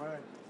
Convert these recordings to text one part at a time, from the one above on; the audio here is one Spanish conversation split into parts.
Right.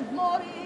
morire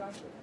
adelante.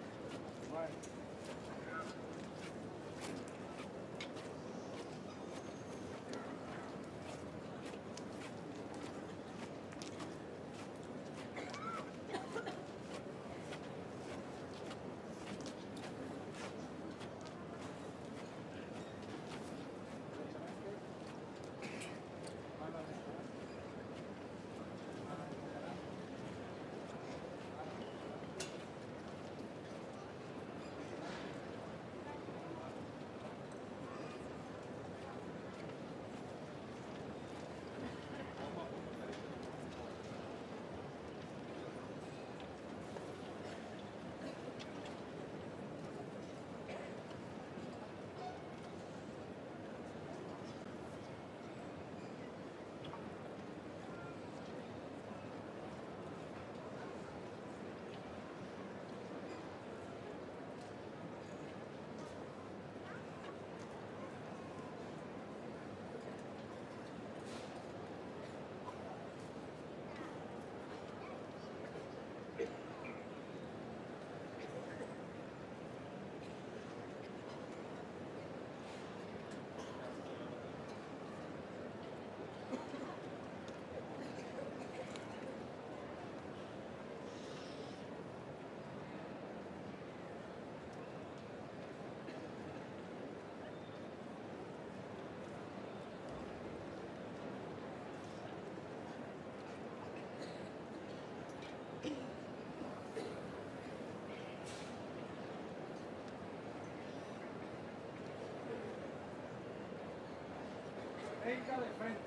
Friend.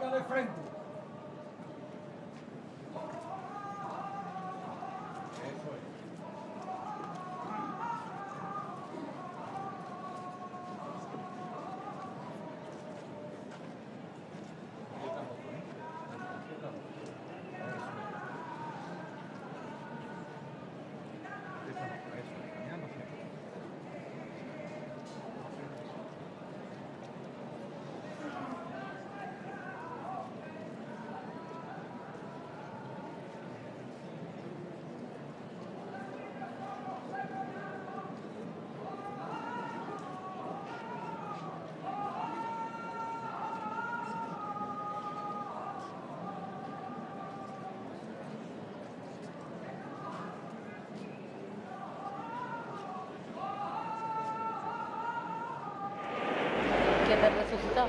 Dale frente. No.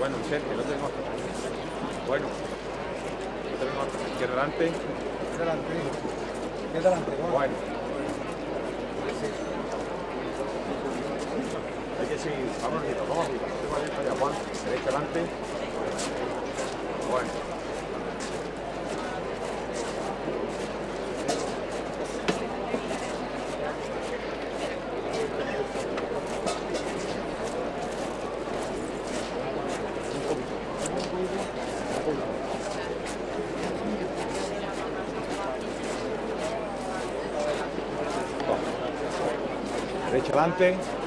Que. Bueno, Vicente, no te vengas hasta Bueno. No te vengas hasta Izquierda adelante. Delante. ¿Qué delante? Bueno. Hay que seguir. Vamos vamos. Vamos. Derecha adelante. Adelante.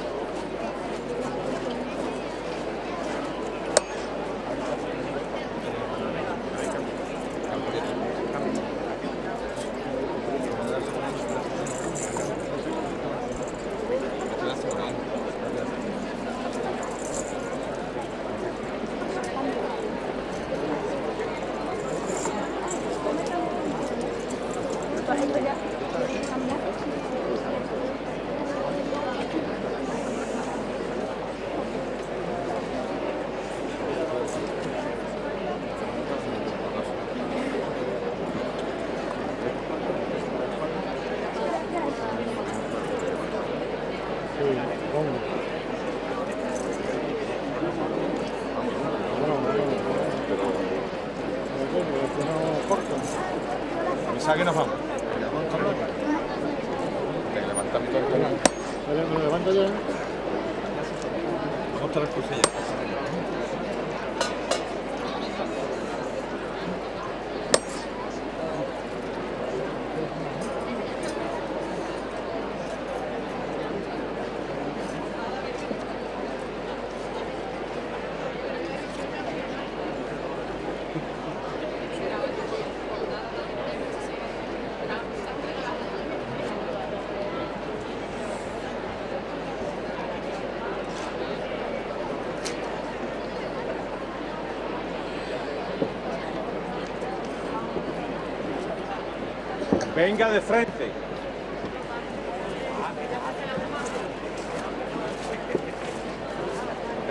Venga de frente.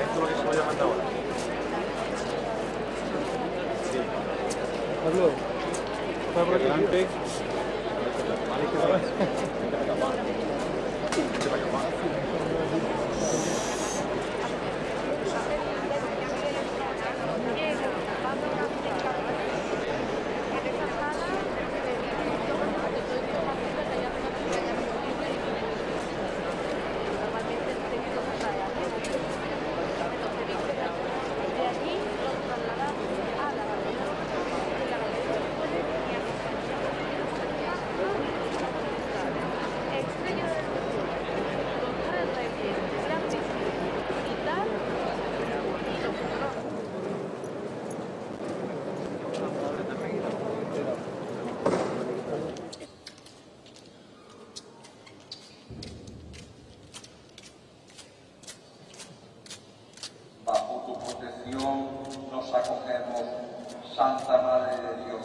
Esto es lo que se llamando ahora. Sí. Pablo. Acogemos, Santa Madre de Dios.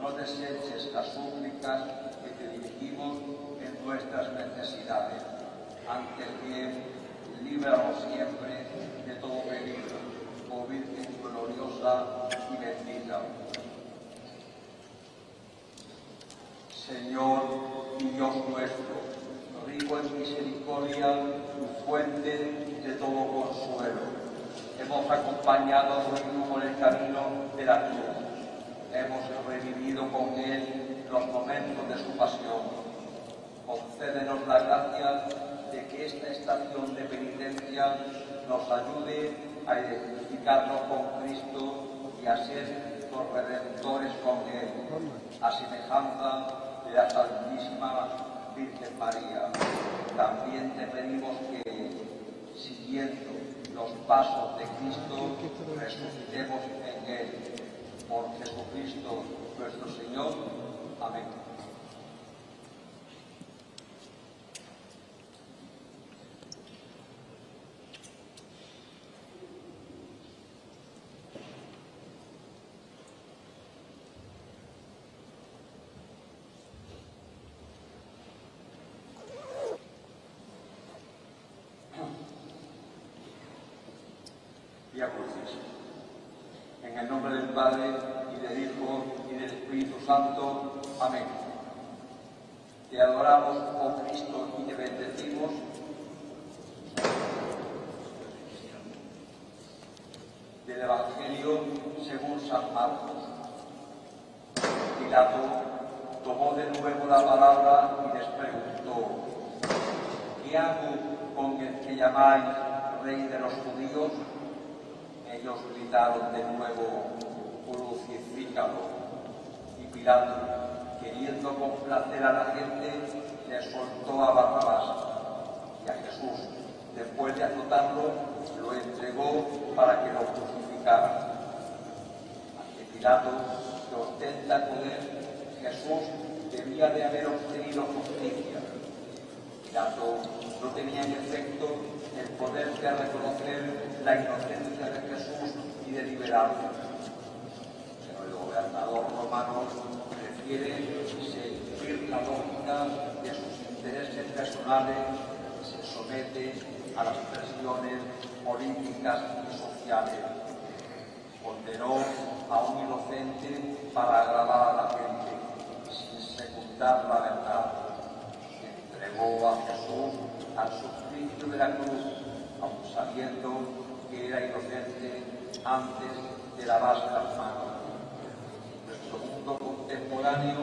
No deseches las súplicas que te dirigimos en nuestras necesidades. Antes bien, líbranos siempre de todo peligro, oh Virgen gloriosa y bendita. Señor y Dios nuestro, rico en misericordia, fuente de todo consuelo. Hemos acompañado a Hijo por el camino de la cruz. Hemos revivido con Él los momentos de su pasión. Concédenos la gracia de que esta estación de penitencia nos ayude a identificarnos con Cristo y a ser los redentores con Él, a semejanza de la Santísima Virgen María. También te pedimos que, siguiendo los pasos de Cristo, resucitemos en Él. Por Jesucristo nuestro Señor. Amén. Vía Crucis. En el nombre del Padre, y del Hijo, y del Espíritu Santo. Amén. Te adoramos, oh Cristo, y te bendecimos. Del Evangelio según San Marcos. Pilato tomó de nuevo la palabra y les preguntó, ¿qué hago con el que llamáis rey de los judíos? Ellos gritaron de nuevo, crucifícalo. Y Pilato, queriendo complacer a la gente, le soltó a Barrabás y a Jesús. Después de azotarlo, lo entregó para que lo crucificaran. Ante Pilato, que ostenta poder, Jesús debía de haber obtenido justicia. Pilato no tenía en efecto el poder de reconocer la inocencia de Jesús y de liberarlo. Pero el gobernador romano prefiere seguir la lógica de sus intereses personales, se somete a las presiones políticas y sociales. Condenó a un inocente para agradar a la gente, sin secundar la verdad entregó a Jesús al suplicio de la cruz, aun sabiendo que era inocente antes de lavarse las manos. Nuestro mundo contemporáneo,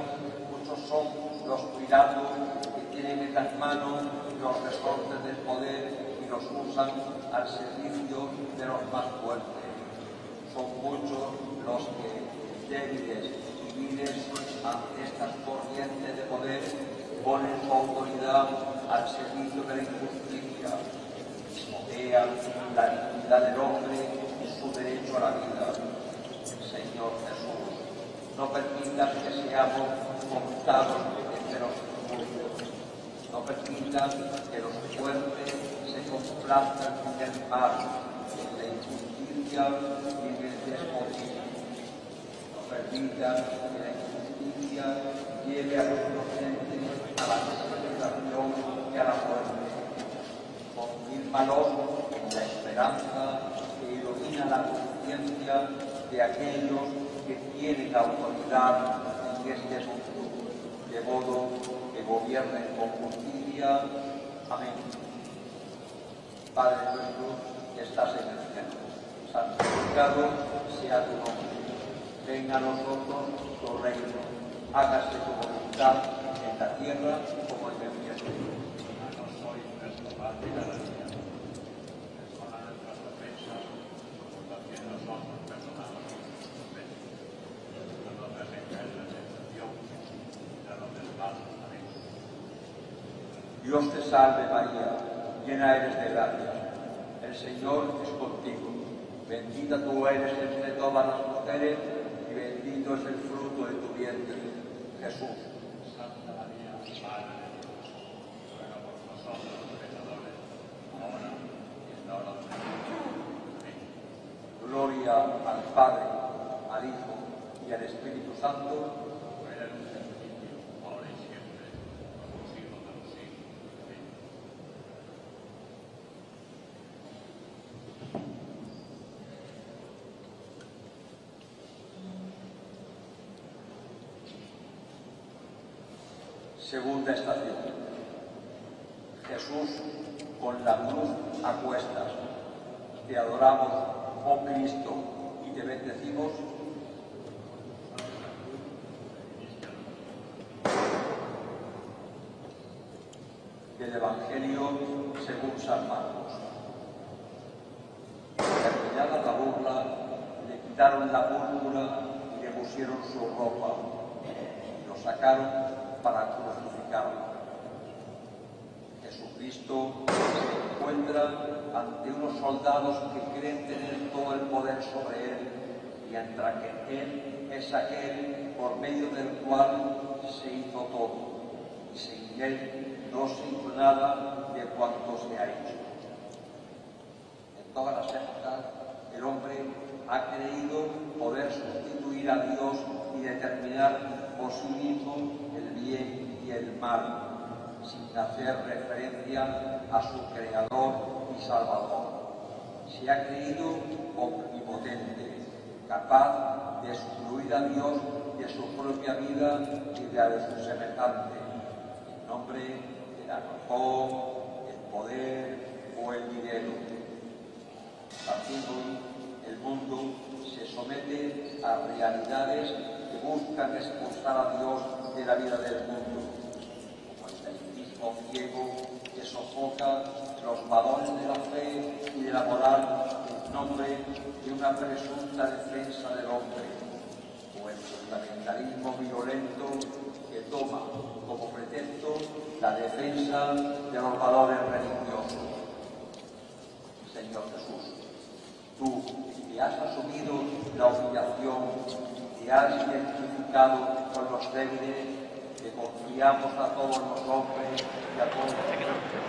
muchos son los cuidados que tienen en las manos los resortes del poder y los usan al servicio de los más fuertes. Son muchos los que, débiles y viles ante estas corrientes de poder, ponen autoridad al servicio de la injusticia, esmotean la dignidad del hombre y su derecho a la vida. Señor Jesús, no permitas que seamos contados entre los injustos, no permitas que los fuertes se complazcan en el mal, en la injusticia y en el despotismo. No permitas que la injusticia lleve a los inocentes a la desesperación y a la muerte. Confírmalos en la esperanza que ilumina la conciencia de aquellos que tienen la autoridad en este mundo, de modo que gobiernen con justicia. Amén. Padre nuestro que estás en el cielo, santificado sea tu nombre. Venga a nosotros tu reino. Hágase tu voluntad tierra como en el cielo. Danos hoy nuestro pan de cada día. Perdona nuestras ofensas, como también nosotros perdonamos a nuestros ofensas. No nos dejes la tentación, líbranos del mal. Amén. Dios te salve María, llena eres de gracia. El Señor es contigo. Bendita tú eres entre todas las mujeres y bendito es el fruto de tu vientre, Jesús. Santa María, Madre de Dios, ruega por nosotros los pecadores, ahora y en la hora de nuestra muerte. Amén. Gloria al Padre, al Hijo y al Espíritu Santo. Como era en un principio, ahora y siempre, por los siglos de los siglos. Segunda estación. Jesús con la cruz a cuestas. Te adoramos, oh Cristo, y te bendecimos. Del Evangelio según San Marcos. Terminada la burla, le quitaron la púrpura y le pusieron su ropa. Y lo sacaron para crucificarlo. Jesucristo se encuentra ante unos soldados que creen tener todo el poder sobre él, mientras que él es aquel por medio del cual se hizo todo, y sin Él no hizo nada de cuanto se ha hecho. En todas las épocas, el hombre ha creído poder sustituir a Dios y determinar por sí mismo el bien y el mal, sin hacer referencia a su Creador y Salvador. Se ha creído omnipotente, capaz de excluir a Dios de su propia vida y de la de sus semejantes, en nombre razón, el poder o el dinero. Hoy el mundo se somete a realidades que buscan expulsar a Dios de la vida del mundo, como el pesimismo ciego que sofoca los valores de la fe y de la moral en nombre de una presunta defensa del hombre, o el fundamentalismo violento toma como pretexto la defensa de los valores religiosos. Señor Jesús, tú que has asumido la obligación, que has identificado con los débiles, que confiamos a todos los hombres y a todos los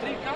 Trinca.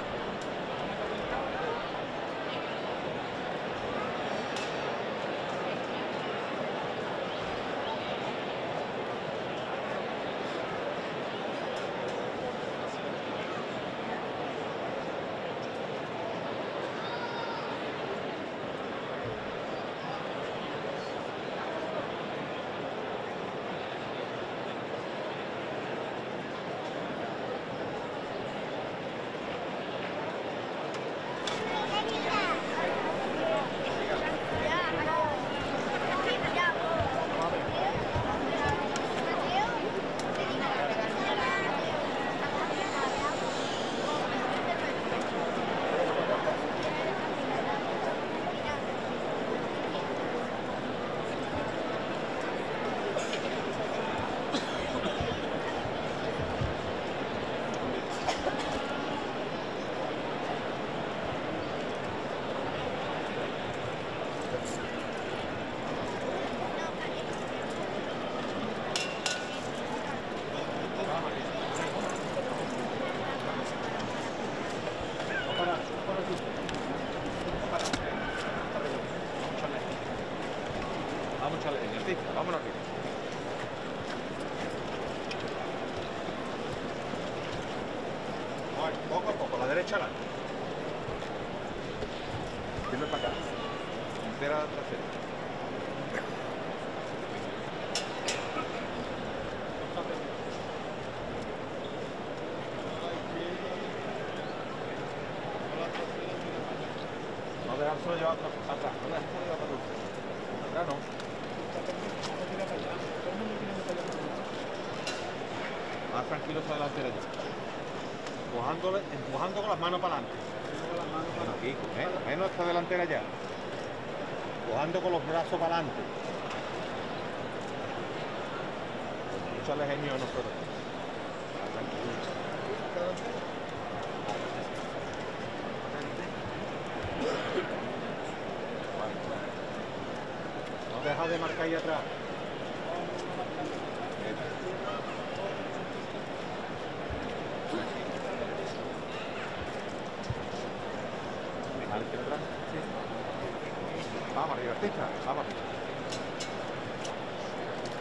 brazo para adelante. Echarle genio a nosotros. No deja de marcar ahí atrás.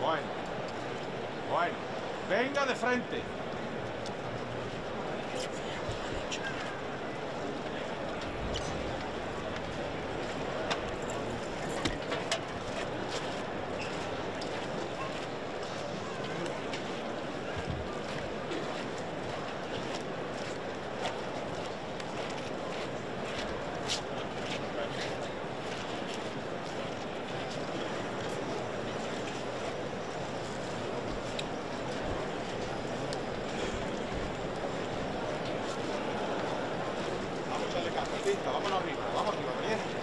Bueno, bueno, venga de frente. Venga, vámonos arriba, vamos arriba, ¿vale?